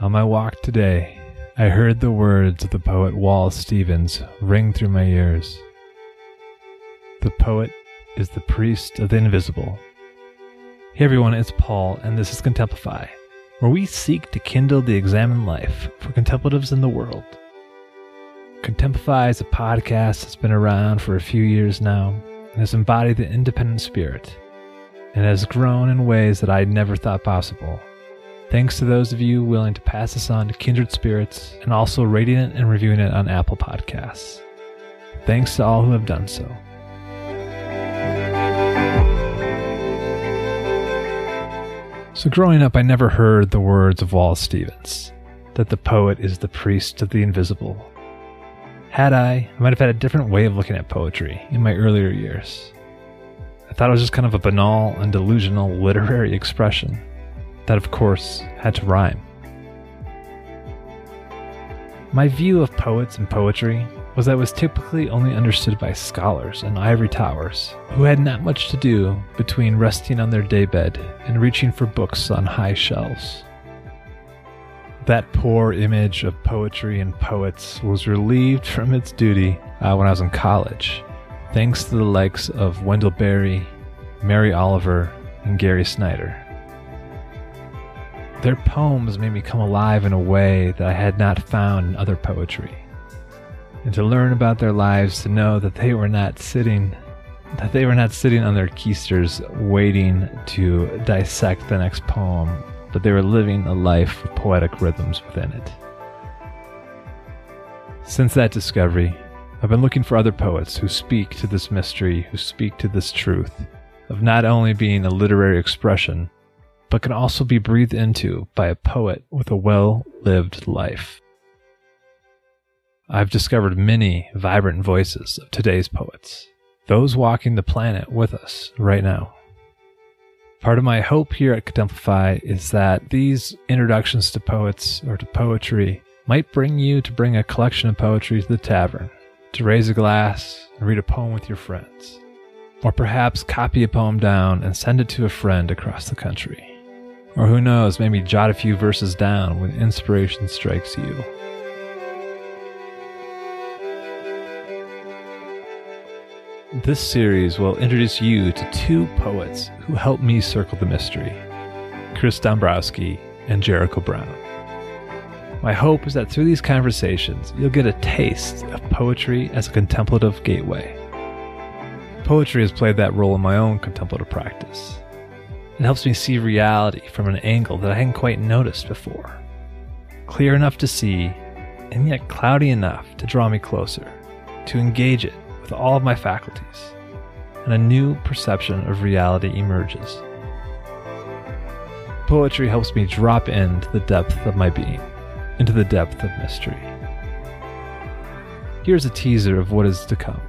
On my walk today, I heard the words of the poet Wallace Stevens ring through my ears. The poet is the priest of the invisible. Hey everyone, it's Paul, and this is Contemplify, where we seek to kindle the examined life for contemplatives in the world. Contemplify is a podcast that's been around for a few years now and has embodied the independent spirit and has grown in ways that I never thought possible. Thanks to those of you willing to pass this on to kindred spirits and also rating it and reviewing it on Apple Podcasts. Thanks to all who have done so. So, growing up, I never heard the words of Wallace Stevens that the poet is the priest of the invisible. Had I, I might have had a different way of looking at poetry in my earlier years. Thought it was just kind of a banal and delusional literary expression that, of course, had to rhyme. My view of poets and poetry was that it was typically only understood by scholars in ivory towers who had not much to do between resting on their daybed and reaching for books on high shelves. That poor image of poetry and poets was relieved from its duty uh, when I was in college, thanks to the likes of Wendell Berry, Mary Oliver, and Gary Snyder. Their poems made me come alive in a way that I had not found in other poetry. And to learn about their lives, to know that they were not sitting that they were not sitting on their keisters waiting to dissect the next poem, but they were living a life with poetic rhythms within it. Since that discovery, I've been looking for other poets who speak to this mystery, who speak to this truth of not only being a literary expression, but can also be breathed into by a poet with a well lived life. I've discovered many vibrant voices of today's poets, those walking the planet with us right now. Part of my hope here at Contemplify is that these introductions to poets or to poetry might bring you to bring a collection of poetry to the tavern, to raise a glass and read a poem with your friends, or perhaps copy a poem down and send it to a friend across the country. Or who knows, maybe jot a few verses down when inspiration strikes you. This series will introduce you to two poets who helped me circle the mystery Chris Dombrowski and Jericho Brown. My hope is that through these conversations, you'll get a taste of poetry as a contemplative gateway. Poetry has played that role in my own contemplative practice. It helps me see reality from an angle that I hadn't quite noticed before. Clear enough to see, and yet cloudy enough to draw me closer, to engage it with all of my faculties, and a new perception of reality emerges. Poetry helps me drop into the depth of my being, into the depth of mystery. Here's a teaser of what is to come.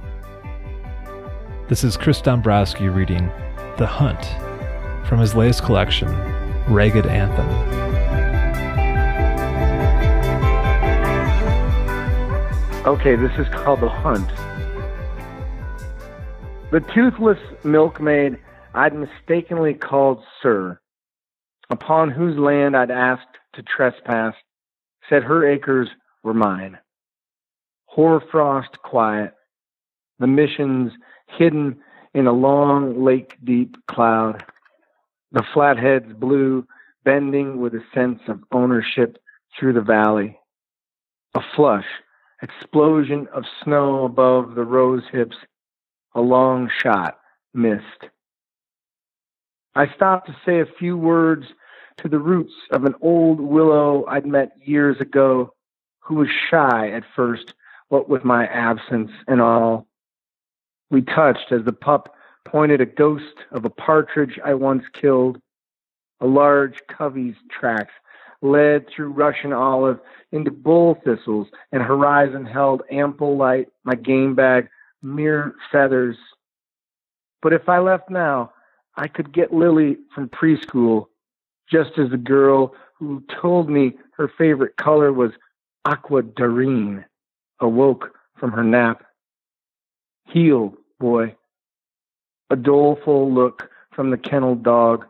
This is Chris Dombrowski reading The Hunt from his latest collection, Ragged Anthem. Okay, this is called The Hunt. The toothless milkmaid I'd mistakenly called Sir, upon whose land I'd asked to trespass, said her acres were mine. Hoarfrost quiet, the missions hidden in a long lake deep cloud the flatheads blue, bending with a sense of ownership through the valley. A flush, explosion of snow above the rose hips, a long shot missed. I stopped to say a few words to the roots of an old willow I'd met years ago, who was shy at first, what with my absence and all. We touched as the pup pointed a ghost of a partridge I once killed. A large covey's tracks led through Russian olive into bull thistles, and horizon held ample light, my game bag, mere feathers. But if I left now, I could get Lily from preschool, just as the girl who told me her favorite color was aqua dorine awoke from her nap. Heel, boy a doleful look from the kennel dog.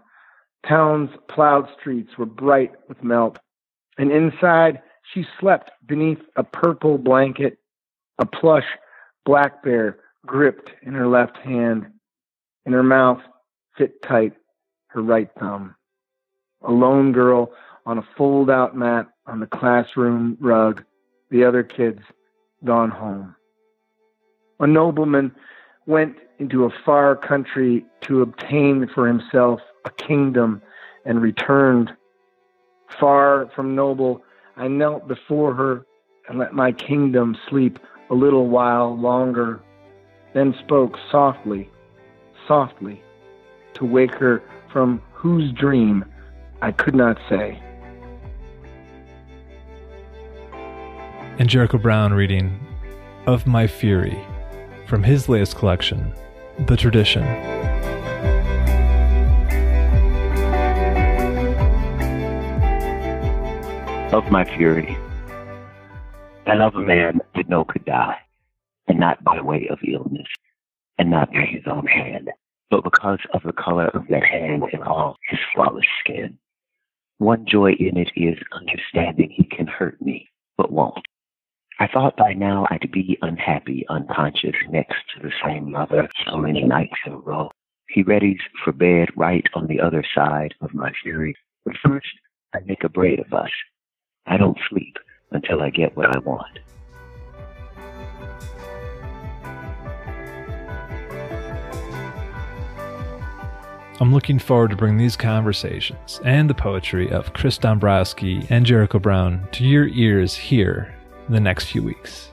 Town's plowed streets were bright with melt, and inside she slept beneath a purple blanket, a plush black bear gripped in her left hand, in her mouth fit tight her right thumb. A lone girl on a fold out mat on the classroom rug, the other kids gone home. A nobleman went into a far country to obtain for himself a kingdom and returned. Far from noble, I knelt before her and let my kingdom sleep a little while longer, then spoke softly, softly, to wake her from whose dream I could not say. And Jericho Brown reading Of My Fury from his latest collection, The Tradition. Of my fury. I love a man that no could die, and not by way of illness, and not by his own hand, but because of the color of that hand and all his flawless skin. One joy in it is understanding he can hurt me, but won't. I thought by now I'd be unhappy, unconscious, next to the same mother so many nights in a row. He readies for bed right on the other side of my fury. But first, I make a braid of us. I don't sleep until I get what I want. I'm looking forward to bringing these conversations and the poetry of Chris Dombrowski and Jericho Brown to your ears here in the next few weeks.